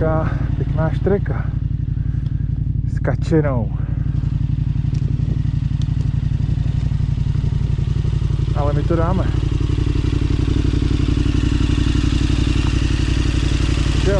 nějaká pěkná štreka s kačenou. Ale my to dáme. Kde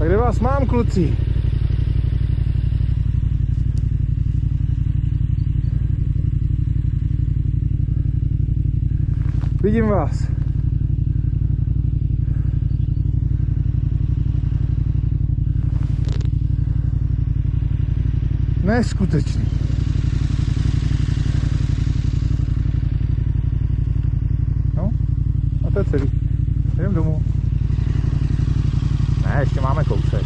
Tak kde vás mám, kluci? Vidím vás. Neskutečný. No, a to je celý. Jdem domů. Ještě máme kousek.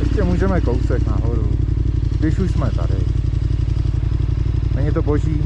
Ještě můžeme kousek nahoru. Když už jsme tady. Není to boží,